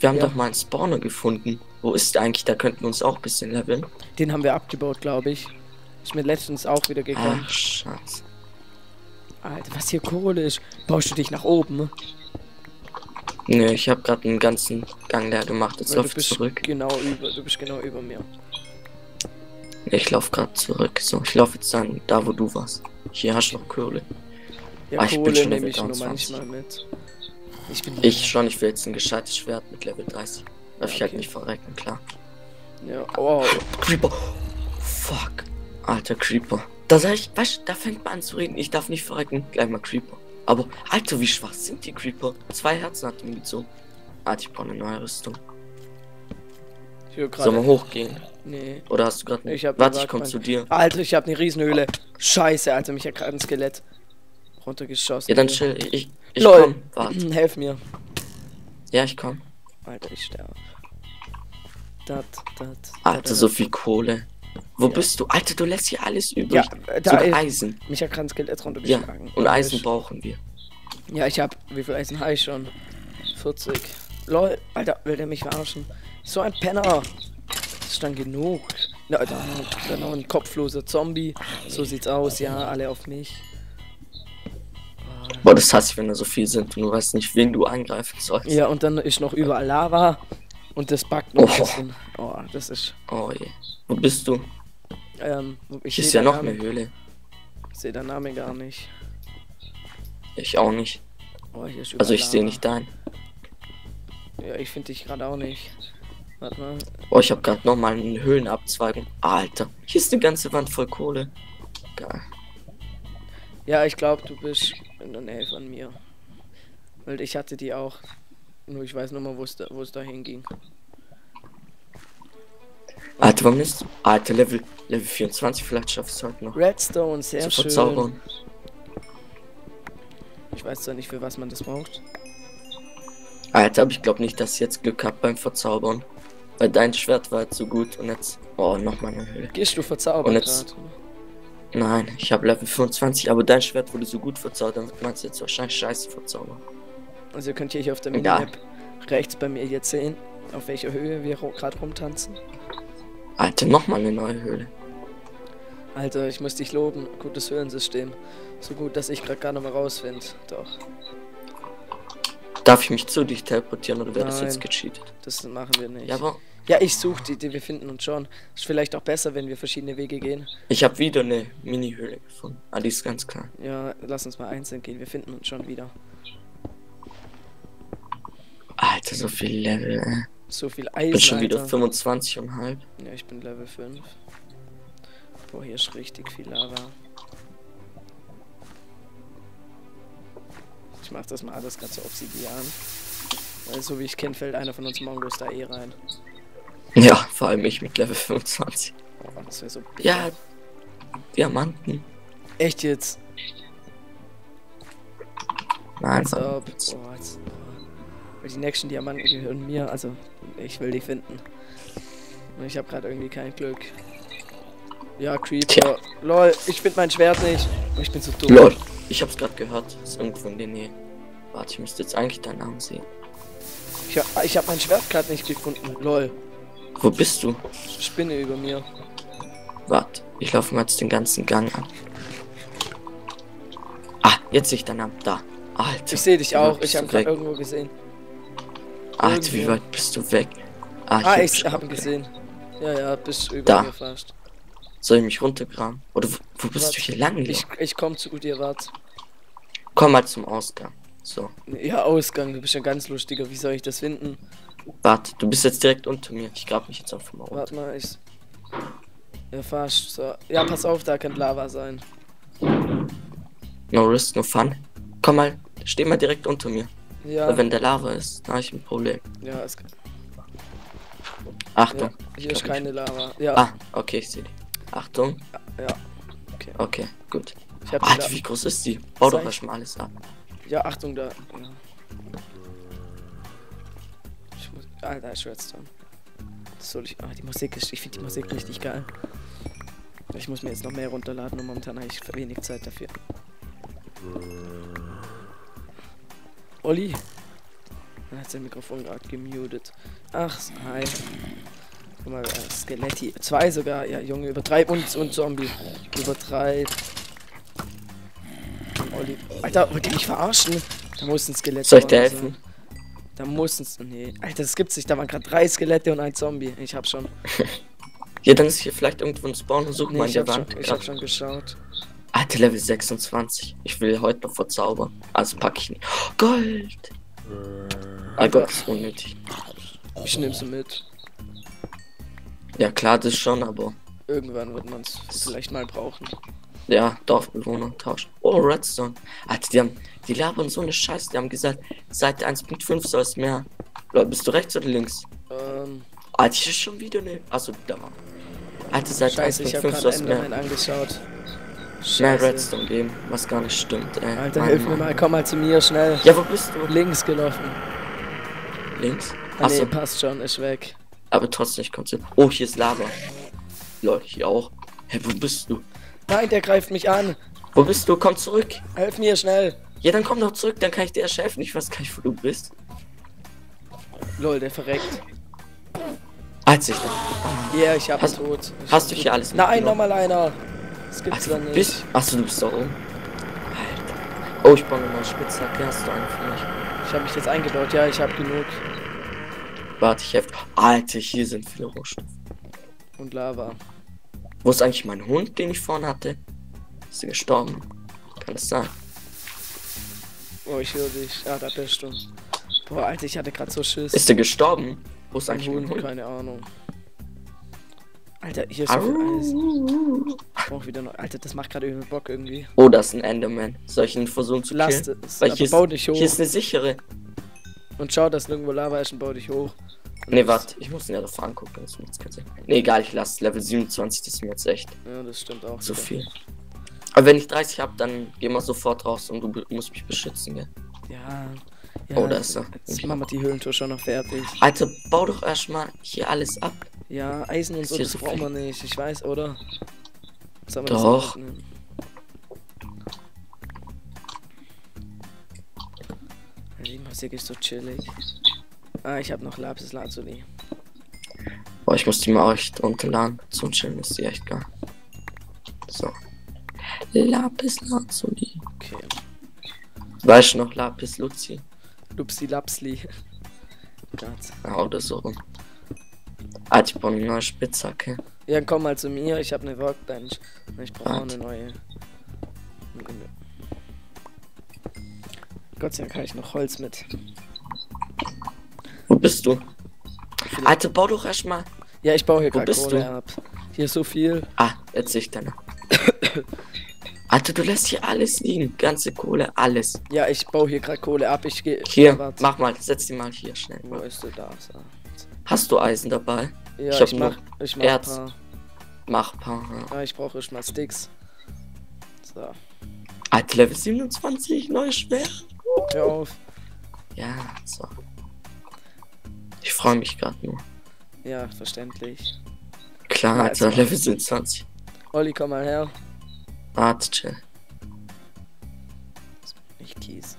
Wir haben Ja. doch mal einen Spawner gefunden. Wo ist der eigentlich? Da könnten wir uns auch ein bisschen leveln. Den haben wir abgebaut, glaube ich. Ist mir letztens auch wieder gekommen. Ach, Scheiße. Alter, was hier Kohle ist. Baust du dich nach oben? ne? Nö, ich habe gerade einen ganzen Gang leer gemacht. Jetzt lauf zurück. genau über, du bist genau über mir. Ich lauf gerade zurück. So, ich laufe jetzt dann da, wo du warst. Hier hast du noch Kohle. Ja, Ah, ich bin Kohle schon nehme ich nur 23. manchmal mit. Ich bin Ich schon, ich will jetzt ein gescheites Schwert mit Level 30. Darf ich halt nicht verrecken, klar. Ja, oh, Creeper. Fuck. Alter Creeper. Da sag ich, weißt du, da fängt man an zu reden. Ich darf nicht verrecken. Gleich mal Creeper. Aber, Alter, wie schwach sind die Creeper? Zwei Herzen hat ihn gezogen. Alter, ich brauche eine neue Rüstung. Sollen wir hochgehen? Nee. Oder hast du gerade Ich hab Warte, ich komm zu dir. Alter, ich habe eine Riesenhöhle. Scheiße, Alter, mich hat gerade ein Skelett runtergeschossen. Ja, dann chill. Ich, ich, Lol. komm. Warte. Helf mir. Ja, ich komm. Alter, ich sterbe. Dat, dat, Alter, so viel Kohle. Wo Ja. bist du? Alter, du lässt hier alles übrig. Ja, äh, da Sogar Eisen. mich hat gerade ein Skelett Ja, runtergeschlagen. und Eisen Ich- brauchen wir. Ja, ich hab. Wie viel Eisen habe ich schon? 40. Lol, Alter, will der mich verarschen? So ein Penner. Das ist dann genug. Na, da, da noch ein kopfloser Zombie. So sieht's aus, ja, alle auf mich. Boah, das hasse ich, wenn da so viel sind und du weißt nicht, wen du angreifen sollst. Ja, und dann ist noch überall Lava. Und das backt noch ein Oh. bisschen. Oh, das ist. Oh je. Wo bist du? Ähm, ich Hier ist ja noch eine Namen- Höhle. sehe den Namen gar nicht. Ich auch nicht. Oh, hier ist Also ich sehe nicht deinen. Ja, ich finde dich gerade auch nicht. Warte mal. Oh, ich habe gerade noch mal eine Höhlenabzweigung. Alter, hier ist eine ganze Wand voll Kohle. Geil. Ja, ich glaube, du bist in der Nähe von mir. Weil ich hatte die auch. Nur ich weiß nur mal, wo es da, wo es da hinging. Alter, warum ist? Alter, Level, Level 24, vielleicht schaffst du heute noch. Redstone, sehr zu schön. verzaubern. Ich weiß zwar nicht, für was man das braucht. Alter, aber ich glaube nicht, dass ich jetzt Glück hab beim Verzaubern. Weil dein Schwert war jetzt so gut und jetzt. Oh, nochmal eine Höhle. Gehst du verzaubert Und jetzt- grad? Nein, ich habe Level 25, aber dein Schwert wurde so gut verzaubert, dann wird man es jetzt wahrscheinlich scheiße verzaubern. Also ihr könnt hier auf der. Minimap rechts bei mir jetzt sehen, auf welcher Höhe wir gerade rumtanzen. Alter, nochmal eine neue Höhle. Alter, ich muss dich loben. Gutes Höhlensystem. So gut, dass ich gerade gar nicht mal rausfinde. Doch, Darf ich mich zu dich teleportieren oder wäre das jetzt gecheatet? das machen wir nicht. Ja, aber Ja, ich suche die, die, wir finden uns schon. Ist vielleicht auch besser, wenn wir verschiedene Wege gehen. ich habe wieder eine Mini-Höhle gefunden. Ah, die ist ganz klein. Ja, lass uns mal einzeln gehen. Wir finden uns schon wieder. Alter, so viel Level, ey. So viel Ich Eisen, bin schon wieder Alter. 25 und halb. Ja, ich bin Level 5. Boah, hier ist richtig viel Lava. Ich mach das mal alles gerade so Obsidian. Weil so wie ich kenne, fällt einer von uns Mongos da eh rein. Ja, vor allem ich mit Level 25. Oh, das wäre so. Ja, Diamanten. Echt jetzt? Nein, Als ob. Oh, oh. Die nächsten Diamanten gehören mir, also ich will die finden. Und Ich habe gerade irgendwie kein Glück. Ja, Creeper. Tja. Lol, ich finde mein Schwert nicht. Ich bin so dumm. Lol, ich hab's gerade gehört. Ist irgendwo in der Nähe. Warte, ich müsste jetzt eigentlich deinen Namen sehen. Ich, hab- ich habe mein Schwert gerade nicht gefunden. Lol. Wo bist du? Spinne über mir. Warte, ich laufe mal jetzt den ganzen Gang an. Ah, jetzt sehe ich deinen Namen. Da. Alter. Ich sehe dich wie auch. Ich habe gerade irgendwo gesehen. Alter, wie irgendwo. weit bist du weg? Ah, Ah, ich bist habe du. ihn Okay. gesehen. Ja, ja, bist über Da. mir fast. Soll ich mich runtergraben? Oder wo, wo bist Warte. du hier lang? Ich, ich komme zu dir, wart. Komm mal zum Ausgang. So, Ja, Ausgang, du bist ja ganz lustiger. Wie soll ich das finden? Warte, du bist jetzt direkt unter mir. Ich grab mich jetzt einfach mal runter. Warte mal, ich. Ja, fast. So. Ja, pass auf, da kann Lava sein. No risk, no fun. Komm mal, steh mal direkt unter mir. Ja, Weil wenn der Lava ist, dann habe ich ein Problem. ja, es, Achtung. ja hier Ich ist keine Lava. Ja, Ah, okay, ich sehe die. Achtung. ja. Okay. Okay, gut. Ich hab Alter, wie groß ist die? Bau doch erstmal alles ab. Ja, Achtung da. Ja. Ich da ist Redstone. Das soll ich. Ah, die Musik ist. Ich finde die Musik richtig geil. Ich muss mir jetzt noch mehr runterladen und momentan habe ich wenig Zeit dafür. Olli, Er hat sein Mikrofon gerade gemutet. Ach, hi. Guck mal, äh, Skeletti. Zwei sogar. Ja, Junge, übertreib und, und Zombie. Übertreib. Olli. Alter, wollt ihr mich verarschen? Da muss ein Skelett. Soll ich dir helfen? Da muss ein. Nee. Alter, das gibt's nicht. Da waren gerade drei Skelette und ein Zombie. Ich hab schon. Ja, dann ist hier vielleicht irgendwo ein Spawn und such Nee, mal in ich der hab schon, Wand. ich hab schon geschaut. Alter, Level 26. Ich will heute noch verzaubern. Also pack ich nicht. Oh, Gold! Ah Gott, ist unnötig. Ich nehm sie mit. Ja klar, das schon, aber Irgendwann wird man es vielleicht mal brauchen. ja, Dorfbewohner tauschen. Oh, Redstone. Alter, die haben, die labern so eine Scheiße. Die haben gesagt, seit 1.5 soll es mehr. Leute, bist du rechts oder links? Ähm, Alter, hier ist schon wieder ne. Achso, da war. Alter, seit scheiße, ich hab 1.5 gerade soll es mehr, angeschaut. Scheiße. Redstone geben, was gar nicht stimmt, ey. Alter, Mann, hilf mir Mann. mal, komm mal zu mir, schnell. Ja, wo bist du? Links gelaufen. Links? Ah, nee, Achso, passt schon, ist weg. aber trotzdem nicht konzentriert. Oh, hier ist Lava. Leute, hier auch. Hä, wo bist du? Nein, der greift mich an. Wo bist du? Komm zurück. Helf mir schnell. Ja, dann komm doch zurück, dann kann ich dir erst helfen. Ich weiß gar nicht, wo du bist. Lol, der verreckt. Als ich da. Ja, ich hab ihn Hast- tot. Ich Hast hab du hier alles Nein, nochmal einer. Das gibt's doch du nicht. bist. Achso, du bist da oben. Alter. Oh, ich baue nochmal Spitzhacke. Hast du einen für mich? Ich habe mich jetzt eingebaut. Ja, ich habe genug. Warte, ich helfe. Alter, hier sind viele Rohstoffe. Und Lava. Wo ist eigentlich mein Hund, den ich vorhin hatte? Ist er gestorben? Kann das sein? Oh, ich höre dich. Ah, da bist du. Boah, Alter, ich hatte gerade so Schiss. Ist er gestorben? Wo ist eigentlich Hund? keine Ahnung. Alter, hier ist so viel Eis. Ich brauch wieder noch. Alter, das macht gerade übel Bock irgendwie. Oh, das ist ein Enderman. Soll ich ihn versuchen zu Lass killen? es. Weil hier ist, bau dich hoch. hier ist eine sichere. Und schau, dass nirgendwo Lava ist und bau dich hoch. Ne, warte, ich muss ihn ja davor angucken. Das macht keinen Sinn. Ne, egal, ich lasse Level 27, das ist mir jetzt echt Ja, das stimmt auch. zu wieder. viel. Aber wenn ich 30 habe, dann gehen wir sofort raus und du musst mich beschützen, gell? Ja. ja Oh, da ist er. Jetzt machen wir die Höhlentour schon noch fertig. Alter, bau doch erstmal hier alles ab. Ja, Eisen und Ist so, das so brauchen wir nicht. Ich weiß, oder? Doch. Musik ist so chillig. Ah, ich habe noch Lapis Lazuli. Boah, ich muss die mal echt runterladen. Zum Chillen ist die echt geil. So. Lapis Lazuli. Okay. Weißt du noch Lapis Luzi? Lupsi Lapsli. Gott. Ja, oder so rum. Alter, ich brauche eine neue Spitzhacke. Ja, komm mal zu mir. Ich habe eine Workbench. Ich brauche eine neue. Gott sei Dank habe ich noch Holz mit. Wo bist du? Alter, bau doch erstmal. Ja, ich baue hier Wo gerade bist Kohle du? ab. Hier ist so viel. Ah, jetzt sehe ich deine. Alter, du lässt hier alles liegen. Ganze Kohle, alles. Ja, ich baue hier gerade Kohle ab. Ich gehe. Hier, Warte. mach mal, setz die mal hier schnell. Wo ist du da? Hast du Eisen dabei? Ja, Ich ich, mach, ich mach Erz. Paar. Mach paar. Ja. Ich brauche erstmal Sticks. So, Alter, Level 27, neues Schwert. hör auf. Ja, so. Ich freue mich gerade nur. Ja, verständlich. Klar, Alter, Level 27. Olli, komm mal her. Warte, chill. Nicht Kies.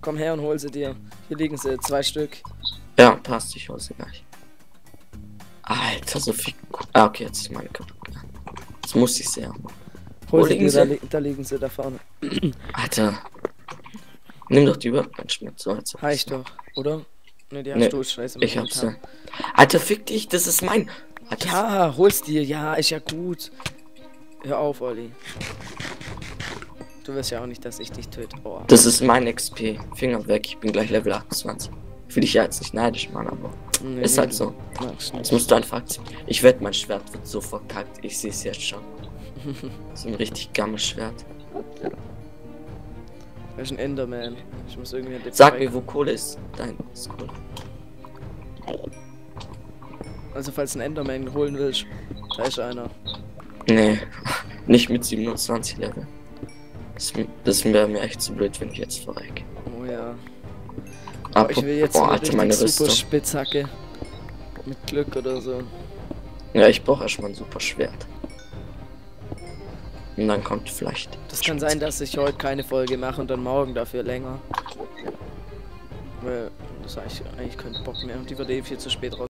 Komm her und hol sie dir. Hier liegen sie, zwei Stück. Ja, passt, ich hole sie gleich. Alter, so viel. Ah, okay, jetzt ist meine kaputt. Jetzt muss ich sie haben. Hol sie liegen da, sie? li da liegen sie da vorne. Alter. Nimm doch die Workbench mit. So, ich's ich doch, oder? Ne, die hast Nee, du, scheiße. Ich hab's. Alter, fick dich, das ist mein. Alter, Ja, hol's dir. Ja, ist ja gut. Hör auf, Olli. Du wirst ja auch nicht, dass ich dich töte. Oh. Das ist mein XP. Finger weg, ich bin gleich Level 28. Will ich ja jetzt nicht neidisch, Mann, aber Nee, ist nee, halt so. Das musst du einfach akzeptieren. Ich wette, mein Schwert wird so verkackt. Ich sehe es jetzt schon. so ein richtig gammes Schwert. Das ist ein Enderman. Ich muss irgendwie Sag mir, wo Kohle ist. Dein ist Kohle. Also, falls du einen Enderman holen willst, da ist einer. Nee, nicht mit 27 Level. Das, das wäre mir echt zu blöd, wenn ich jetzt verreck. Oh ja. Oh, Aber, ich will jetzt eine Alter, meine super. Spitzhacke. Mit Glück oder so. Ja, ich brauche erstmal ein super Schwert. Und dann kommt vielleicht. Das kann sein, dass ich heute keine Folge mache und dann morgen dafür länger. Weil sag ich eigentlich keinen Bock mehr. Und die wird eh viel zu spät raus.